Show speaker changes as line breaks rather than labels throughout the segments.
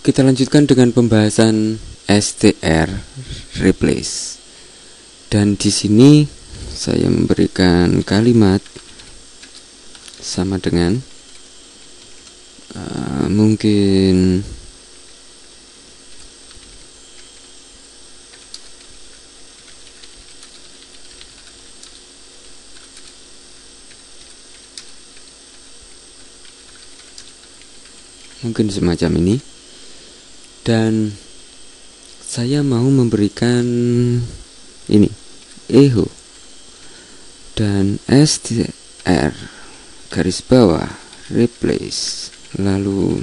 Kita lanjutkan dengan pembahasan str replace. Dan di sini saya memberikan kalimat sama dengan uh, mungkin mungkin semacam ini. Dan saya mau memberikan ini eho dan str garis bawah replace. Lalu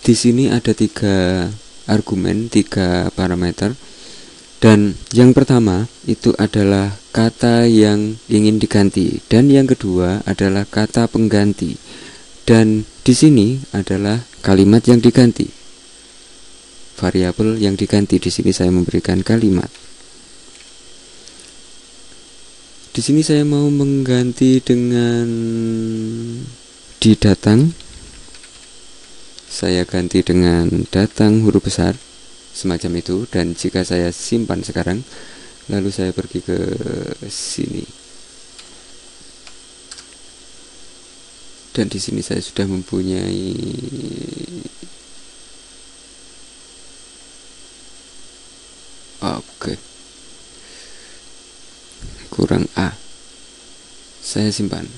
di sini ada tiga argumen tiga parameter. Dan yang pertama itu adalah kata yang ingin diganti. Dan yang kedua adalah kata pengganti dan di sini adalah kalimat yang diganti. Variabel yang diganti di sini saya memberikan kalimat. Di sini saya mau mengganti dengan di datang. Saya ganti dengan datang huruf besar semacam itu dan jika saya simpan sekarang lalu saya pergi ke sini dan di sini saya sudah mempunyai oke. Kurang A. Saya simpan.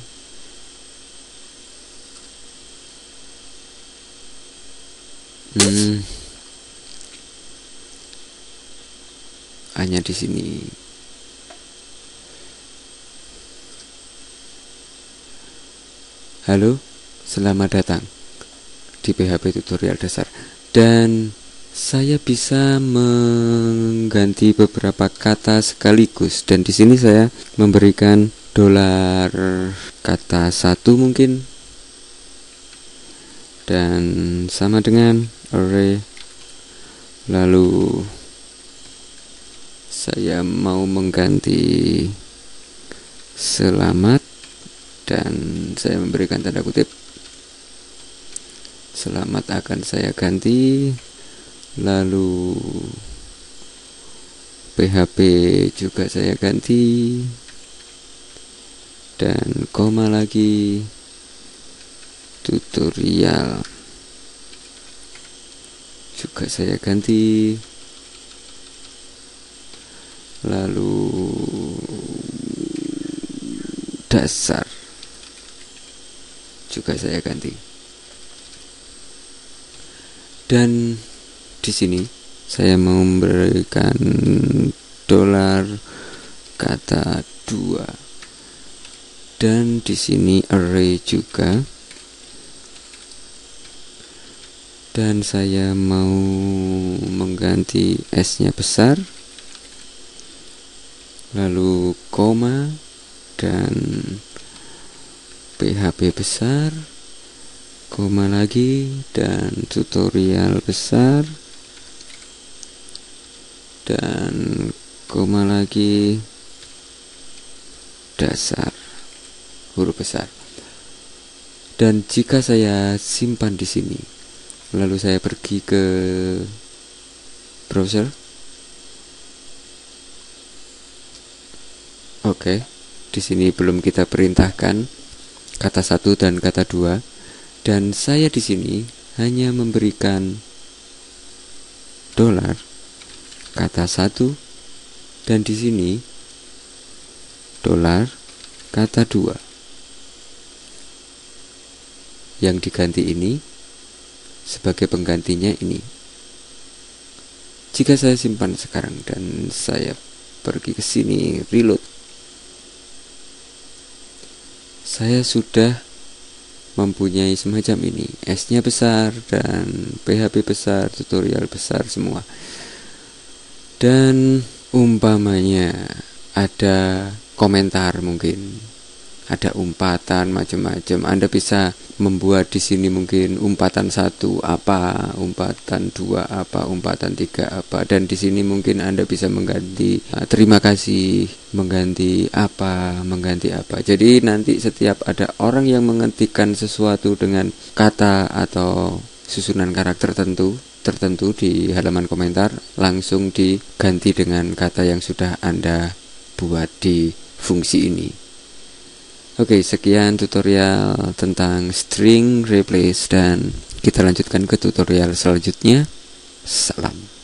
Hmm. Hanya di sini Halo, selamat datang di PHP tutorial dasar. Dan saya bisa mengganti beberapa kata sekaligus. Dan di sini saya memberikan dolar kata satu mungkin. Dan sama dengan array lalu saya mau mengganti selamat dan saya memberikan tanda kutip selamat akan saya ganti. Lalu PHP juga saya ganti. Dan koma lagi tutorial juga saya ganti. Lalu dasar juga saya ganti. Dan di sini saya memberikan dolar kata dua dan di sini array juga dan saya mau mengganti s nya besar lalu koma dan PHP besar koma lagi dan tutorial besar. Dan koma lagi dasar huruf besar. Dan jika saya simpan di sini lalu saya pergi ke browser. Oke okay. di sini belum kita perintahkan kata satu dan kata dua dan saya di sini hanya memberikan dolar kata satu dan di sini dolar kata dua. Yang diganti ini sebagai penggantinya ini. Jika saya simpan sekarang dan saya pergi ke sini reload saya sudah mempunyai semacam ini. S-nya besar dan PHP besar tutorial besar semua. Dan umpamanya ada komentar mungkin ada umpatan macam-macam. Anda bisa membuat di sini mungkin umpatan satu apa, umpatan dua apa, umpatan tiga apa, dan di sini mungkin Anda bisa mengganti uh, terima kasih, mengganti apa, mengganti apa. Jadi nanti setiap ada orang yang menghentikan sesuatu dengan kata atau susunan karakter tertentu tertentu di halaman komentar langsung diganti dengan kata yang sudah Anda buat di fungsi ini. Oke, sekian tutorial tentang string replace dan kita lanjutkan ke tutorial selanjutnya. Salam.